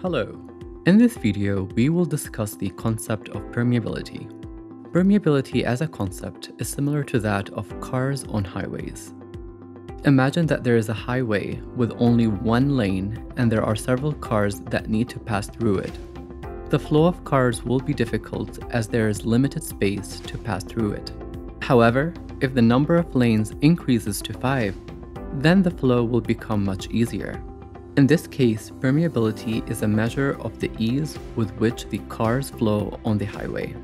Hello. In this video, we will discuss the concept of permeability. Permeability as a concept is similar to that of cars on highways. Imagine that there is a highway with only one lane and there are several cars that need to pass through it. The flow of cars will be difficult as there is limited space to pass through it. However, if the number of lanes increases to 5, then the flow will become much easier. In this case, permeability is a measure of the ease with which the cars flow on the highway.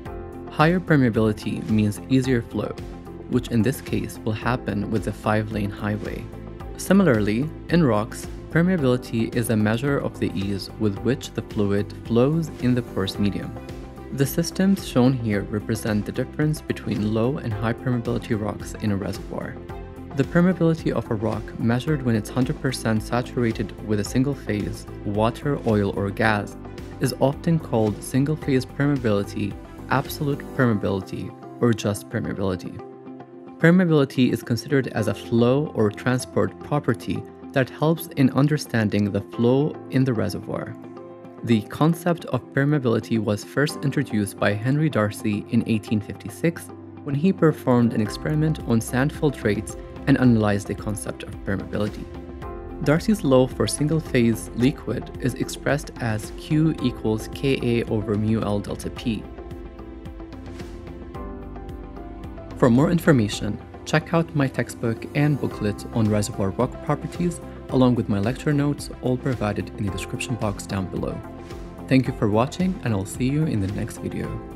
Higher permeability means easier flow, which in this case will happen with the 5-lane highway. Similarly, in rocks, permeability is a measure of the ease with which the fluid flows in the porous medium. The systems shown here represent the difference between low and high permeability rocks in a reservoir. The permeability of a rock measured when it's 100% saturated with a single phase, water, oil, or gas, is often called single phase permeability, absolute permeability, or just permeability. Permeability is considered as a flow or transport property that helps in understanding the flow in the reservoir. The concept of permeability was first introduced by Henry Darcy in 1856 when he performed an experiment on sand filtrates and analyze the concept of permeability. Darcy's law for single-phase liquid is expressed as Q equals Ka over mu L delta P. For more information, check out my textbook and booklet on reservoir rock properties along with my lecture notes all provided in the description box down below. Thank you for watching and I'll see you in the next video.